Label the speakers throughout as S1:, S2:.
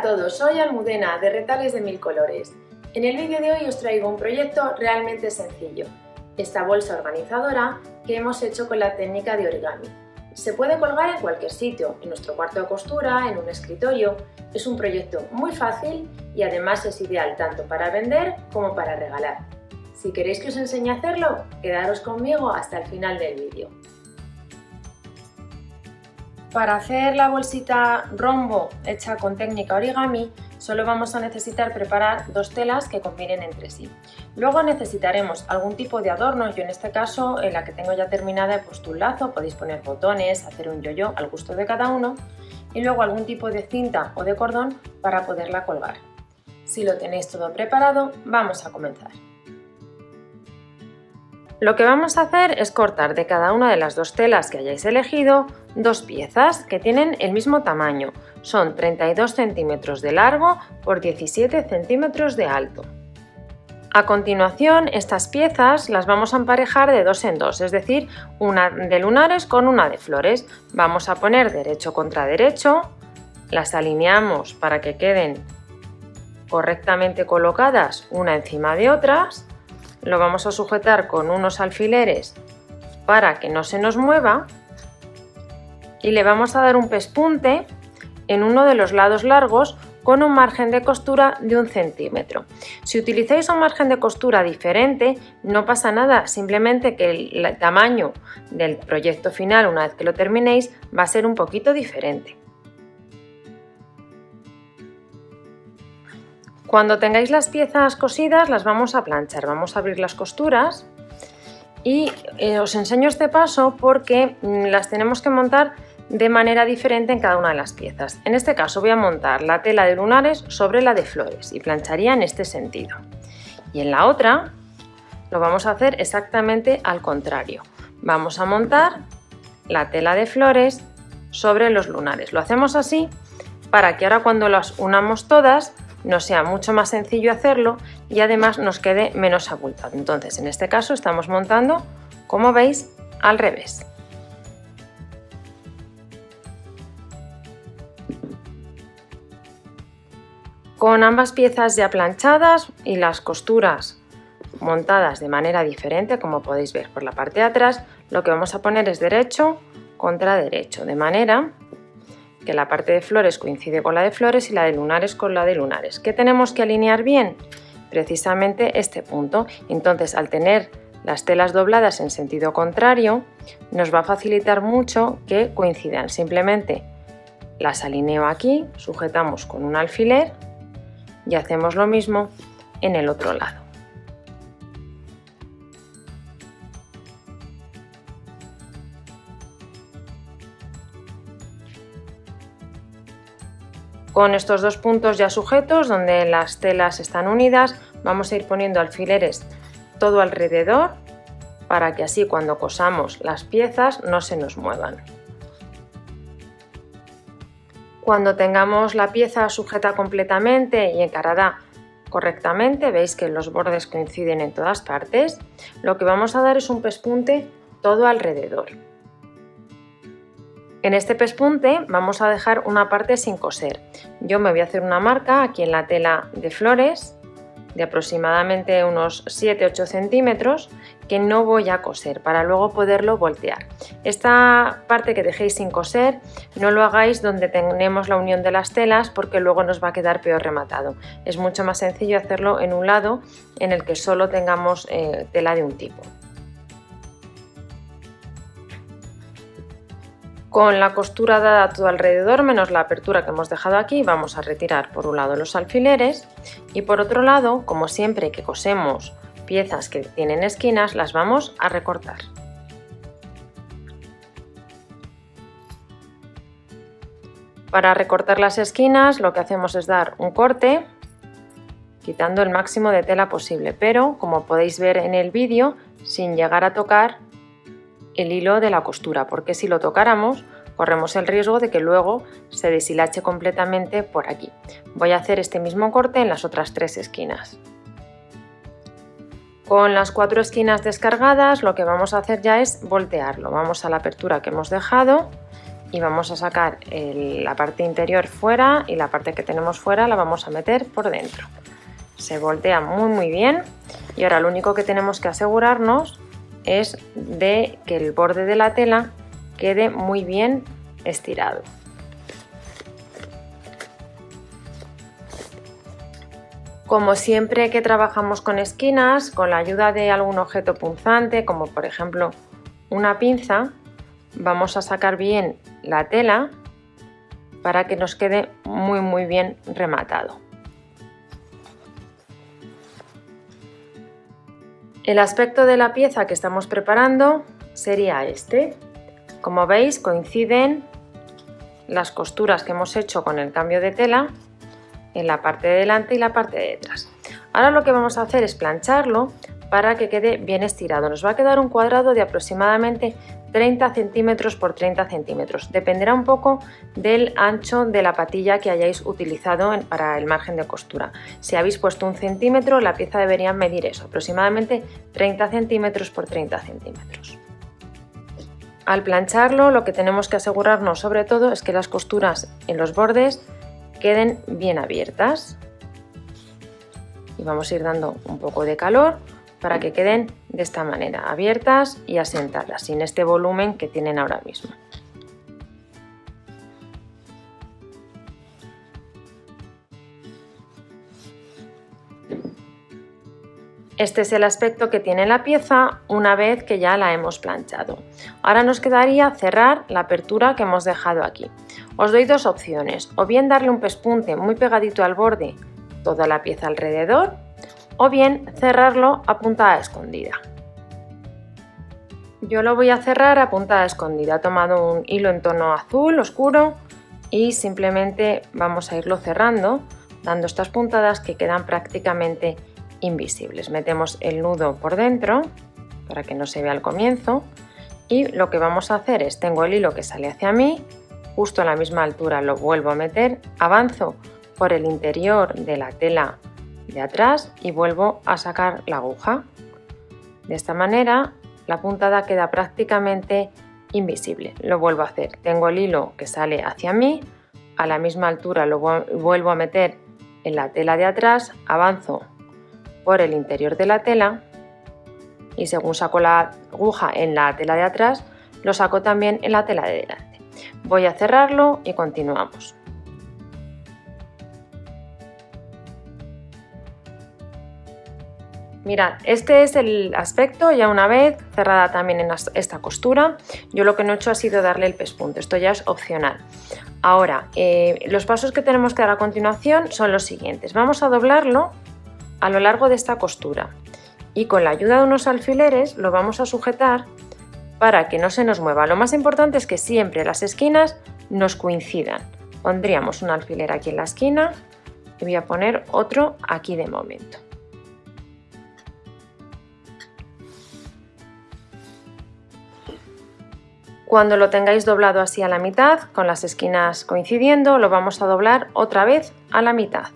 S1: A todos, soy Almudena de Retales de Mil Colores. En el vídeo de hoy os traigo un proyecto realmente sencillo, esta bolsa organizadora que hemos hecho con la técnica de origami. Se puede colgar en cualquier sitio, en nuestro cuarto de costura, en un escritorio. Es un proyecto muy fácil y además es ideal tanto para vender como para regalar. Si queréis que os enseñe a hacerlo, quedaros conmigo hasta el final del vídeo. Para hacer la bolsita rombo hecha con técnica origami, solo vamos a necesitar preparar dos telas que combinen entre sí. Luego necesitaremos algún tipo de adorno, yo en este caso, en la que tengo ya terminada he puesto un lazo, podéis poner botones, hacer un yo-yo al gusto de cada uno, y luego algún tipo de cinta o de cordón para poderla colgar. Si lo tenéis todo preparado, vamos a comenzar. Lo que vamos a hacer es cortar de cada una de las dos telas que hayáis elegido dos piezas que tienen el mismo tamaño. Son 32 centímetros de largo por 17 centímetros de alto. A continuación, estas piezas las vamos a emparejar de dos en dos, es decir, una de lunares con una de flores. Vamos a poner derecho contra derecho, las alineamos para que queden correctamente colocadas una encima de otras lo vamos a sujetar con unos alfileres para que no se nos mueva y le vamos a dar un pespunte en uno de los lados largos con un margen de costura de un centímetro. Si utilizáis un margen de costura diferente, no pasa nada, simplemente que el tamaño del proyecto final, una vez que lo terminéis, va a ser un poquito diferente. Cuando tengáis las piezas cosidas las vamos a planchar, vamos a abrir las costuras y eh, os enseño este paso porque mm, las tenemos que montar de manera diferente en cada una de las piezas. En este caso voy a montar la tela de lunares sobre la de flores y plancharía en este sentido. Y en la otra lo vamos a hacer exactamente al contrario. Vamos a montar la tela de flores sobre los lunares. Lo hacemos así para que ahora cuando las unamos todas nos sea mucho más sencillo hacerlo y además nos quede menos abultado. Entonces, en este caso estamos montando, como veis, al revés. Con ambas piezas ya planchadas y las costuras montadas de manera diferente, como podéis ver por la parte de atrás, lo que vamos a poner es derecho contra derecho, de manera que la parte de flores coincide con la de flores y la de lunares con la de lunares. ¿Qué tenemos que alinear bien? Precisamente este punto. Entonces, al tener las telas dobladas en sentido contrario, nos va a facilitar mucho que coincidan. Simplemente las alineo aquí, sujetamos con un alfiler y hacemos lo mismo en el otro lado. Con estos dos puntos ya sujetos, donde las telas están unidas, vamos a ir poniendo alfileres todo alrededor para que así cuando cosamos las piezas no se nos muevan. Cuando tengamos la pieza sujeta completamente y encarada correctamente, veis que los bordes coinciden en todas partes, lo que vamos a dar es un pespunte todo alrededor. En este pespunte vamos a dejar una parte sin coser. Yo me voy a hacer una marca aquí en la tela de flores de aproximadamente unos 7-8 centímetros que no voy a coser para luego poderlo voltear. Esta parte que dejéis sin coser no lo hagáis donde tenemos la unión de las telas porque luego nos va a quedar peor rematado. Es mucho más sencillo hacerlo en un lado en el que solo tengamos eh, tela de un tipo. Con la costura dada todo alrededor menos la apertura que hemos dejado aquí vamos a retirar por un lado los alfileres y por otro lado, como siempre que cosemos piezas que tienen esquinas, las vamos a recortar. Para recortar las esquinas lo que hacemos es dar un corte quitando el máximo de tela posible, pero como podéis ver en el vídeo, sin llegar a tocar el hilo de la costura, porque si lo tocáramos corremos el riesgo de que luego se deshilache completamente por aquí. Voy a hacer este mismo corte en las otras tres esquinas. Con las cuatro esquinas descargadas lo que vamos a hacer ya es voltearlo. Vamos a la apertura que hemos dejado y vamos a sacar la parte interior fuera y la parte que tenemos fuera la vamos a meter por dentro. Se voltea muy muy bien y ahora lo único que tenemos que asegurarnos es de que el borde de la tela quede muy bien estirado. Como siempre que trabajamos con esquinas, con la ayuda de algún objeto punzante, como por ejemplo una pinza, vamos a sacar bien la tela para que nos quede muy muy bien rematado. El aspecto de la pieza que estamos preparando sería este. Como veis coinciden las costuras que hemos hecho con el cambio de tela en la parte de delante y la parte de detrás. Ahora lo que vamos a hacer es plancharlo para que quede bien estirado. Nos va a quedar un cuadrado de aproximadamente 30 centímetros por 30 centímetros. Dependerá un poco del ancho de la patilla que hayáis utilizado para el margen de costura. Si habéis puesto un centímetro, la pieza debería medir eso, aproximadamente 30 centímetros por 30 centímetros. Al plancharlo, lo que tenemos que asegurarnos sobre todo es que las costuras en los bordes queden bien abiertas. Y vamos a ir dando un poco de calor para que queden de esta manera, abiertas y asentadas, sin este volumen que tienen ahora mismo. Este es el aspecto que tiene la pieza una vez que ya la hemos planchado. Ahora nos quedaría cerrar la apertura que hemos dejado aquí. Os doy dos opciones, o bien darle un pespunte muy pegadito al borde, toda la pieza alrededor, o bien cerrarlo a puntada escondida. Yo lo voy a cerrar a puntada escondida. He tomado un hilo en tono azul oscuro y simplemente vamos a irlo cerrando dando estas puntadas que quedan prácticamente invisibles. Metemos el nudo por dentro para que no se vea al comienzo y lo que vamos a hacer es, tengo el hilo que sale hacia mí, justo a la misma altura lo vuelvo a meter, avanzo por el interior de la tela de atrás y vuelvo a sacar la aguja. De esta manera la puntada queda prácticamente invisible. Lo vuelvo a hacer. Tengo el hilo que sale hacia mí, a la misma altura lo vuelvo a meter en la tela de atrás, avanzo por el interior de la tela y según saco la aguja en la tela de atrás, lo saco también en la tela de delante. Voy a cerrarlo y continuamos. Mirad, este es el aspecto ya una vez cerrada también en esta costura. Yo lo que no he hecho ha sido darle el pespunto, esto ya es opcional. Ahora, eh, los pasos que tenemos que dar a continuación son los siguientes. Vamos a doblarlo a lo largo de esta costura y con la ayuda de unos alfileres lo vamos a sujetar para que no se nos mueva. Lo más importante es que siempre las esquinas nos coincidan. Pondríamos un alfiler aquí en la esquina y voy a poner otro aquí de momento. Cuando lo tengáis doblado así a la mitad, con las esquinas coincidiendo, lo vamos a doblar otra vez a la mitad.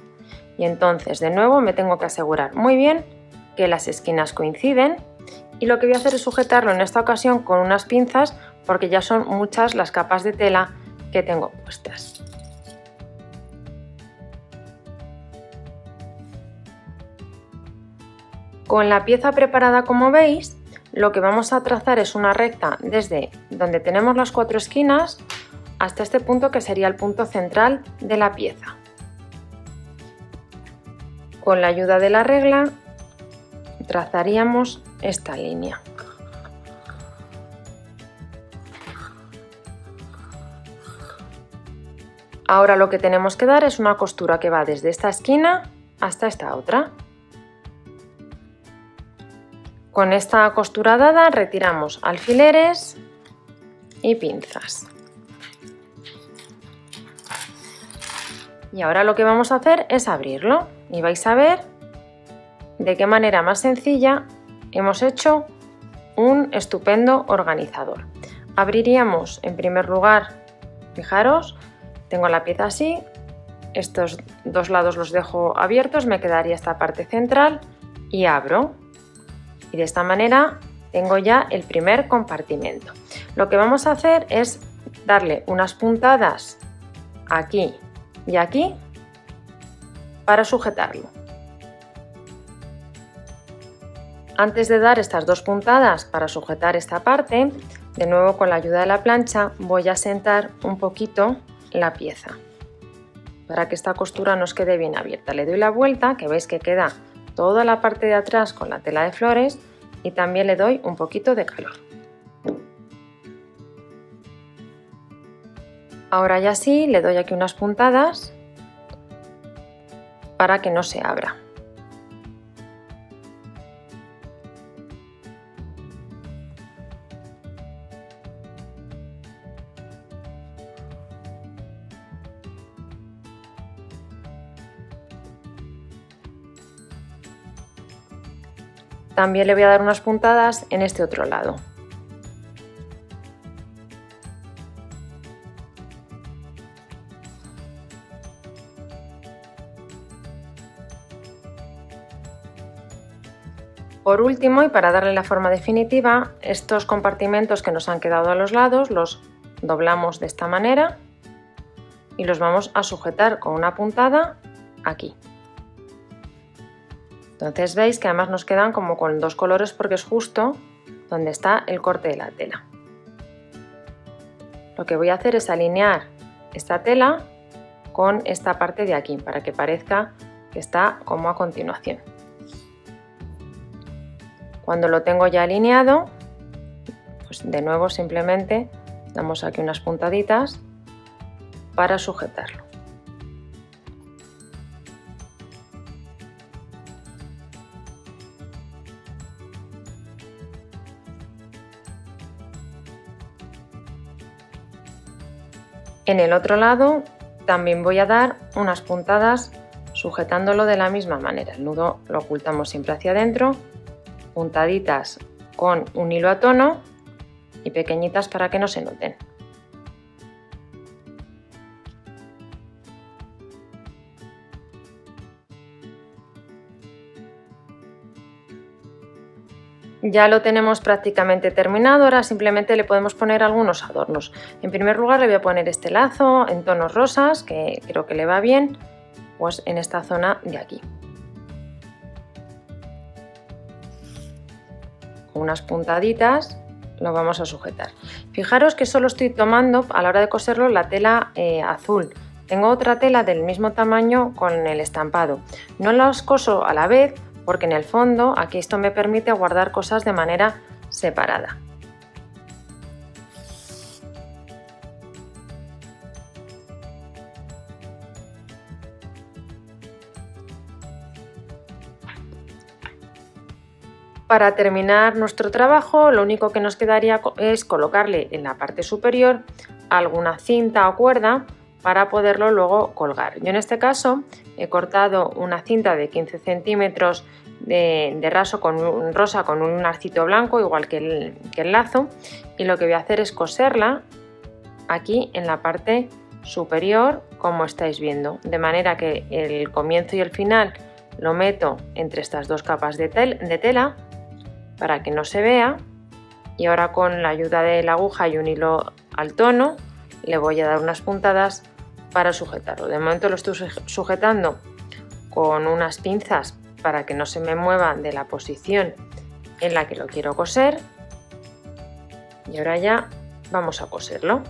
S1: Y entonces de nuevo me tengo que asegurar muy bien que las esquinas coinciden y lo que voy a hacer es sujetarlo en esta ocasión con unas pinzas porque ya son muchas las capas de tela que tengo puestas. Con la pieza preparada como veis, lo que vamos a trazar es una recta desde donde tenemos las cuatro esquinas hasta este punto que sería el punto central de la pieza. Con la ayuda de la regla trazaríamos esta línea. Ahora lo que tenemos que dar es una costura que va desde esta esquina hasta esta otra. Con esta costura dada retiramos alfileres y pinzas. Y ahora lo que vamos a hacer es abrirlo y vais a ver de qué manera más sencilla hemos hecho un estupendo organizador. Abriríamos en primer lugar, fijaros, tengo la pieza así, estos dos lados los dejo abiertos, me quedaría esta parte central y abro y de esta manera tengo ya el primer compartimento. Lo que vamos a hacer es darle unas puntadas aquí y aquí para sujetarlo. Antes de dar estas dos puntadas para sujetar esta parte, de nuevo con la ayuda de la plancha voy a sentar un poquito la pieza para que esta costura nos quede bien abierta. Le doy la vuelta, que veis que queda toda la parte de atrás con la tela de flores y también le doy un poquito de calor. Ahora ya sí, le doy aquí unas puntadas para que no se abra. También le voy a dar unas puntadas en este otro lado. Por último, y para darle la forma definitiva, estos compartimentos que nos han quedado a los lados los doblamos de esta manera y los vamos a sujetar con una puntada aquí. Entonces veis que además nos quedan como con dos colores porque es justo donde está el corte de la tela. Lo que voy a hacer es alinear esta tela con esta parte de aquí para que parezca que está como a continuación. Cuando lo tengo ya alineado, pues de nuevo simplemente damos aquí unas puntaditas para sujetarlo. En el otro lado también voy a dar unas puntadas sujetándolo de la misma manera. El nudo lo ocultamos siempre hacia adentro puntaditas con un hilo a tono y pequeñitas para que no se noten. Ya lo tenemos prácticamente terminado, ahora simplemente le podemos poner algunos adornos. En primer lugar le voy a poner este lazo en tonos rosas, que creo que le va bien, pues en esta zona de aquí. unas puntaditas lo vamos a sujetar. Fijaros que solo estoy tomando a la hora de coserlo la tela eh, azul. Tengo otra tela del mismo tamaño con el estampado. No las coso a la vez porque en el fondo aquí esto me permite guardar cosas de manera separada. Para terminar nuestro trabajo, lo único que nos quedaría es colocarle en la parte superior alguna cinta o cuerda para poderlo luego colgar. Yo en este caso he cortado una cinta de 15 centímetros de, raso con un, rosa con un arcito blanco, igual que el, lazo, y lo que voy a hacer es coserla aquí en la parte superior, como estáis viendo, de manera que el comienzo y el final lo meto entre estas dos capas de, de tela para que no se vea y ahora con la ayuda de la aguja y un hilo al tono le voy a dar unas puntadas para sujetarlo. De momento lo estoy sujetando con unas pinzas para que no se me mueva de la posición en la que lo quiero coser y ahora ya vamos a coserlo.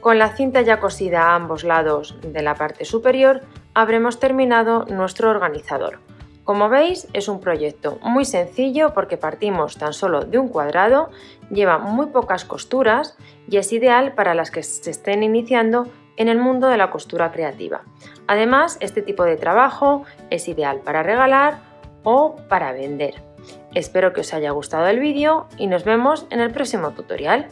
S1: Con la cinta ya cosida a ambos lados de la parte superior habremos terminado nuestro organizador. Como veis es un proyecto muy sencillo porque partimos tan solo de un cuadrado, lleva muy pocas costuras y es ideal para las que se estén iniciando en el mundo de la costura creativa. Además, este tipo de trabajo es ideal para regalar o para vender. Espero que os haya gustado el vídeo y nos vemos en el próximo tutorial.